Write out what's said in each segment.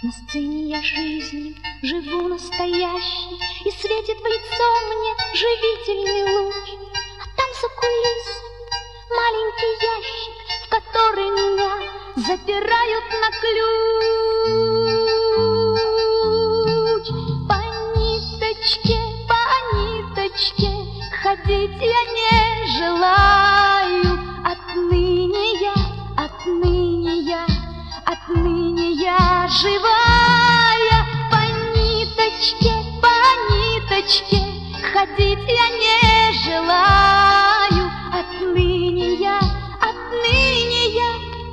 На сцене я жизнью живу настоящей, И светит в лицо мне живительный луч. А там за кулисами маленький ящик, В который меня запирают на ключ. По ниточке, по ниточке ходить я не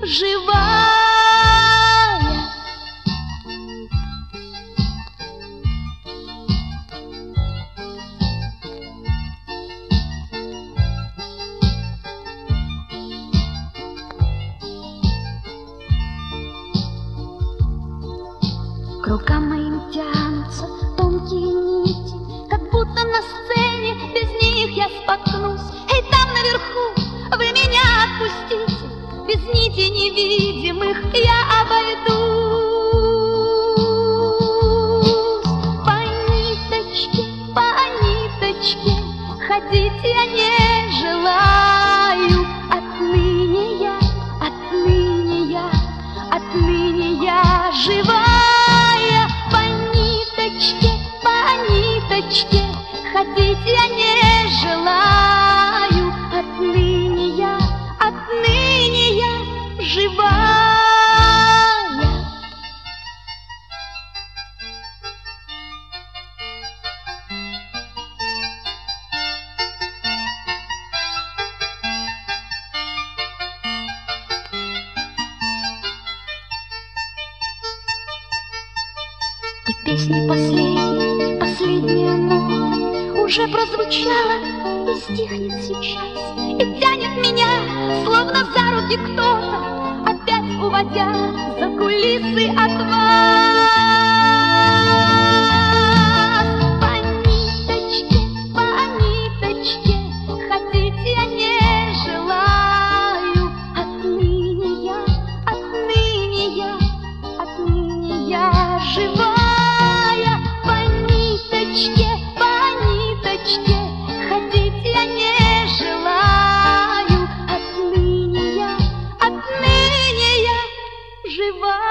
живая. К рукам моим тянутся тонкие нити, Как будто на сцене без них я споткнусь. Эй, там наверху вы меня отпустите, невидимых я обойдусь. По ниточке, по ниточке ходить я не желаю. песни последней, последняя ночь Уже прозвучала и стихнет сейчас. И тянет меня, словно за руки кто-то Опять уводя за кулисы от вас. По ниточке, по ниточке Ходить я не желаю. Отныне я, отныне я, отныне я живу. жива.